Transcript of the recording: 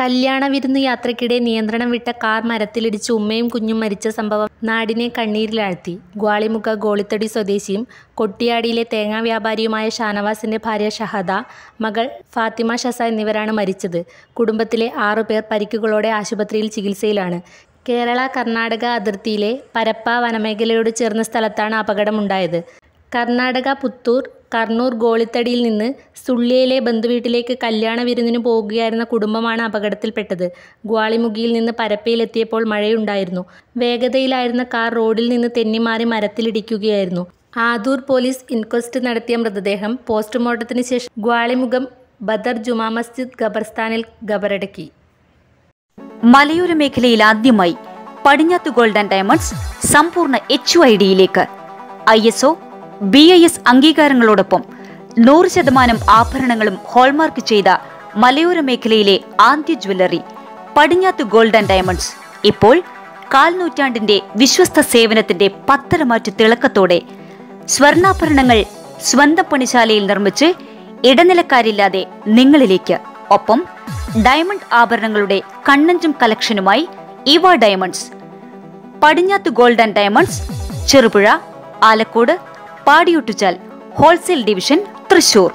കല്യാണ വിരുന്ന് യാത്രയ്ക്കിടെ നിയന്ത്രണം വിട്ട കാർ മരത്തിലിടിച്ച് ഉമ്മയും കുഞ്ഞും മരിച്ച സംഭവം നാടിനെ കണ്ണീരിലാഴ്ത്തി. ഗ്വാളിമുഖ ഗോളിത്തടി സ്വദേശിയും കൊട്ടിയാടിയിലെ തേങ്ങാ വ്യാപാരിയുമായ ഷാനവാസിന്റെ ഭാര്യ ഷഹദ മകൾ ഫാത്തിമ ഷസ എന്നിവരാണ് മരിച്ചത്. കുടുംബത്തിലെ ആറുപേർ പരിക്കുകളോടെ ആശുപത്രിയിൽ ചികിത്സയിലാണ്. കേരള കർണാടക അതിർത്തിയിലെ പരപ്പ വനമേഖലയോട് ചേർന്ന സ്ഥലത്താണ് അപകടമുണ്ടായത്. കർണാടക പുത്തൂർ കർണൂർ ഗോളിത്തടിയിൽ നിന്ന് സുള്ളിയയിലെ ബന്ധുവീട്ടിലേക്ക് കല്യാണ വിരുന്നിന് പോകുകയായിരുന്ന കുടുംബമാണ് അപകടത്തിൽപ്പെട്ടത്. ഗ്വാളിമുഖിയിൽ നിന്ന് പരപ്പയിലെത്തിയപ്പോൾ മഴയുണ്ടായിരുന്നു. വേഗതയിലായിരുന്ന കാർ റോഡിൽ നിന്ന് തെന്നിമാറി മരത്തിലിടിക്കുകയായിരുന്നു. ആദൂർ പോലീസ് ഇൻക്വസ്റ്റ് നടത്തിയ മൃതദേഹം പോസ്റ്റ്മോർട്ടത്തിന് ശേഷം ഗ്വാളിമുഖം ബദർ ജുമാ മസ്ജിദ് ഖബർസ്ഥാനിൽ ഖബറടക്കി. മലയോര മേഖലയിൽ ആദ്യമായി പടിഞ്ഞാത്ത് ഗോൾഡ് ആൻഡ് ഡയമണ്ട്സ് സമ്പൂർണ എച്ച് ഐ ഡിയിലേക്ക് I S O B I S അംഗീകാരങ്ങളോടൊപ്പം നൂറ് ശതമാനം ആഭരണങ്ങളും ഹോൾമാർക്ക് ചെയ്ത മലയോര മേഖലയിലെ ആദ്യ jewellery Padinjath gold and diamonds. ഇപ്പോൾ കാൽനൂറ്റാണ്ടിന്റെ വിശ്വസ്ത സേവനത്തിന്റെ പത്തരമാറ്റ് തിളക്കത്തോടെ സ്വർണാഭരണങ്ങൾ സ്വന്തം പണിശാലയിൽ നിർമ്മിച്ച് ഇടനിലക്കാരില്ലാതെ നിങ്ങളിലേക്ക്. ഒപ്പം ഡയമണ്ട് ആഭരണങ്ങളുടെ കണ്ണഞ്ചും കളക്ഷനുമായി ഇവ diamonds. Padinjath gold and diamonds Cherupuzha Alakode Padiyottuchal wholesale division Thrissur.